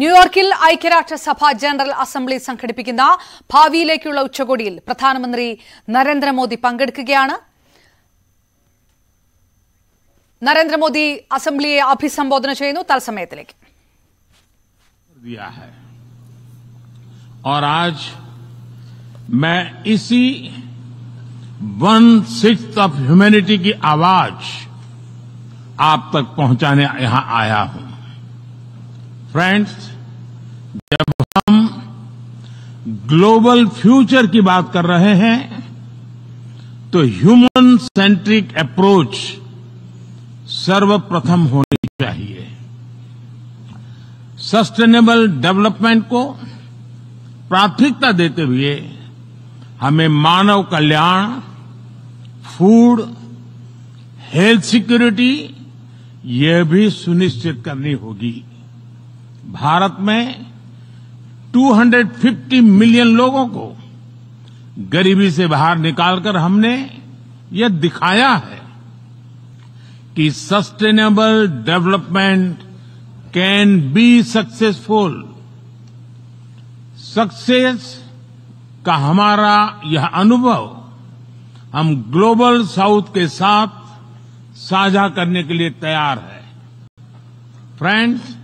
ന്യൂയോർക്കിൽ ഐക്യരാഷ്ട്രസഭ general assembly സംഘടിപ്പിക്കുന്ന ഭാവിയിലേക്കുള്ള ഉച്ചകോടിയിൽ പ്രധാനമന്ത്രി നരേന്ദ്രമോദി പങ്കെടുക്കുകയാണ് നരേന്ദ്രമോദി അസംബ്ലിയെ അഭിസംബോധന ചെയ്യുന്നു തത്സമയത്തിലേക്ക് दिया है और आज मैं इसी वन सिक्स ऑफ ह्यूमैनिटी की आवाज आप तक पहुंचाने यहां आया हूं फ्रेंड्स जब हम ग्लोबल फ्यूचर की बात कर रहे हैं तो ह्यूमन सेंट्रिक अप्रोच सर्वप्रथम होनी चाहिए। सस्टेनेबल डेवलपमेंट को प्राथमिकता देते हुए हमें मानव कल्याण फ़ूड हेल्थ सिक्योरिटी यह भी सुनिश्चित करनी होगी। भारत में 250 मिलियन लोगों को गरीबी से बाहर निकालकर हमने यह दिखाया है कि sustainable development can be successful success का हमारा यह अनुभव हम ग्लोबल साउथ के साथ साझा करने के लिए तैयार है। Friends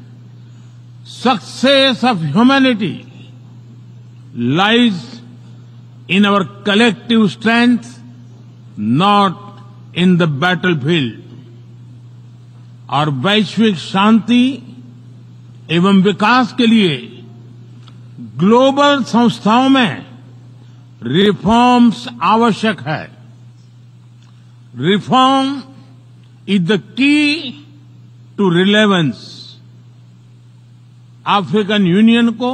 success of humanity lies in our collective strength not in the battle field और वैश्विक शांति एवं विकास के लिए ग्लोबल संस्थाओं में रिफॉर्म्स आवश्यक है। Reform is the key to relevance African Union को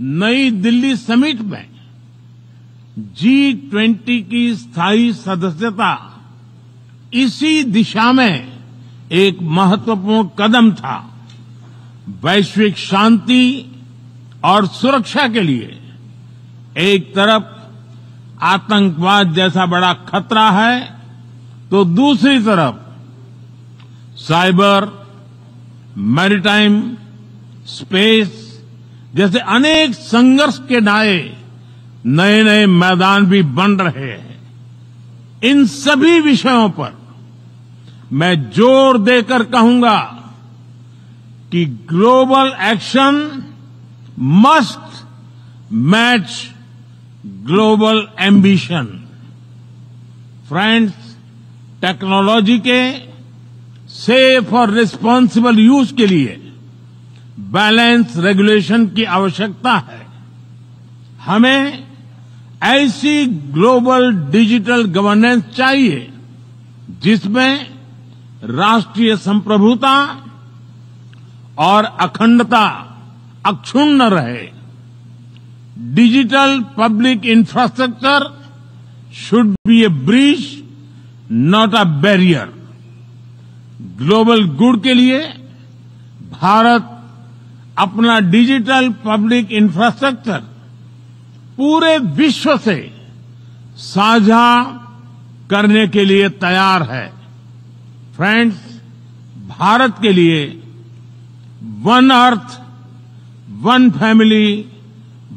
नई दिल्ली समिट में जी ट्वेंटी की स्थायी सदस्यता इसी दिशा में एक महत्वपूर्ण कदम था। वैश्विक शांति और सुरक्षा के लिए एक तरफ़ आतंकवाद जैसा बड़ा खतरा है तो दूसरी तरफ़ साइबर, मैरीटाइम स्पेस जैसे अनेक संघर्ष के नाये नए नए मैदान भी बन रहे हैं। इन सभी विषयों पर मैं ज़ोर देकर कहूँगा कि global action must match global ambition. Friends, technology के सेफ़ और रिस्पॉन्सिबल यूज़ के लिए बैलेंस रेगुलेशन की आवश्यकता है। हमें ऐसी ग्लोबल डिजिटल गवर्नेंस चाहिए जिसमें राष्ट्रीय संप्रभुता और अखंडता अक्षुण्ण रहे। Digital public infrastructure should be a bridge, not a barrier. Global good के लिए भारत अपना डिजिटल पब्लिक इंफ्रास्ट्रक्चर पूरे विश्व से साझा करने के लिए तैयार है। फ्रेंड्स, भारत के लिए one earth, one family,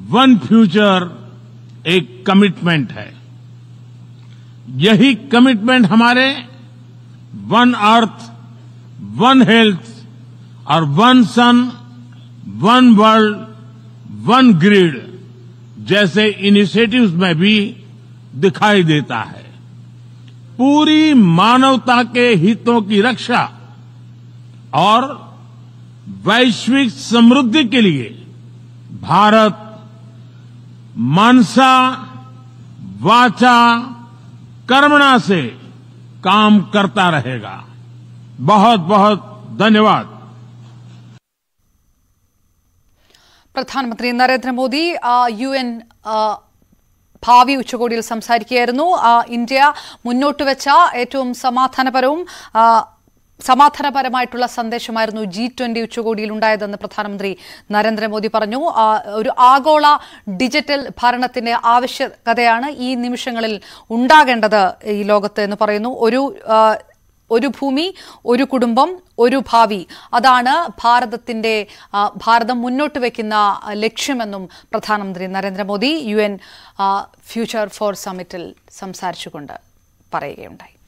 one future एक कमिटमेंट है। यही कमिटमेंट हमारे वन अर्थ, वन हेल्थ और one sun one world, one grid जैसे इनिशिएटिव्स में भी दिखाई देता है। पूरी मानवता के हितों की रक्षा और वैश्विक समृद्धि के लिए भारत मानसा, वाचा, कर्मणा से काम करता रहेगा। बहुत बहुत धन्यवाद। പ്രധാനമന്ത്രി നരേന്ദ്രമോദി യു എൻ ഭാവി ഉച്ചകോടിയിൽ സംസാരിക്കുകയായിരുന്നു. ഇന്ത്യ മുന്നോട്ട് വെച്ച ഏറ്റവും സമാധാനപരവും സമാധാനപരമായിട്ടുള്ള സന്ദേശമായിരുന്നു ജി ട്വന്റി ഉച്ചകോടിയിൽ ഉണ്ടായതെന്ന് പ്രധാനമന്ത്രി നരേന്ദ്രമോദി പറഞ്ഞു. ഒരു ആഗോള ഡിജിറ്റൽ ഭരണത്തിന്റെ ആവശ്യകതയാണ് ഈ നിമിഷങ്ങളിൽ ഉണ്ടാകേണ്ടത് ഈ ലോകത്ത് എന്ന് പറയുന്നു. ഒരു ഒരു ഭൂമി ഒരു കുടുംബം ഒരു ഭാവി. അതാണ് ഭാരതത്തിന്റെ ഭാരതം മുന്നോട്ട് വയ്ക്കുന്ന ലക്ഷ്യമെന്നും പ്രധാനമന്ത്രി Narendra Modi U N future four സമ്മിറ്റിൽ സംസാരിച്ചുകൊണ്ട് പറയുകയുണ്ടായി.